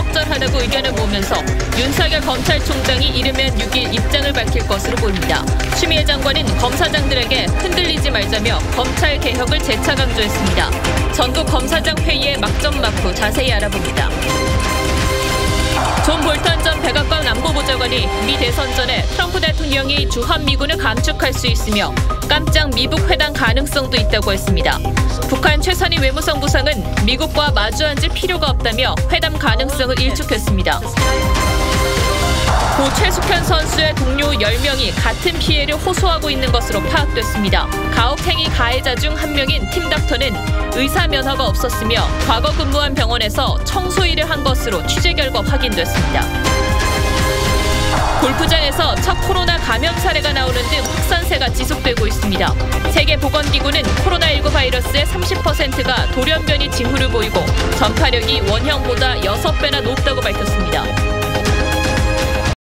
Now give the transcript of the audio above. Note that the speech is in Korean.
부적절하다고 의견을 모으면서 윤석열 검찰총장이 이르면 6일 입장을 밝힐 것으로 보입니다. 추미애 장관은 검사장들에게 흔들리지 말자며 검찰 개혁을 재차 강조했습니다. 전국 검사장 회의의 막전 막후 자세히 알아봅니다. 존 볼턴 전 백악관 안보보좌관이 미 대선 전에 트럼프 대통령이 주한미군을 감축할 수 있으며 깜짝 미북 회담 가능성도 있다고 했습니다. 북한 최선희 외무성 부상은 미국과 마주 앉을 필요가 없다며 회담 가능성을 일축했습니다. 고 최숙현 선수의 동료 10명이 같은 피해를 호소하고 있는 것으로 파악됐습니다. 가혹행위 가해자 중 한 명인 팀 닥터는 의사 면허가 없었으며 과거 근무한 병원에서 청소 일을 한 것으로 취재 결과 확인됐습니다. 골프장에서 첫 코로나 감염 사례가 나오는 등 확산세가 지속되고 있습니다. 세계보건기구는 코로나19 바이러스의 30%가 돌연변이 징후를 보이고 전파력이 원형보다 6배나 높다고 밝혔습니다.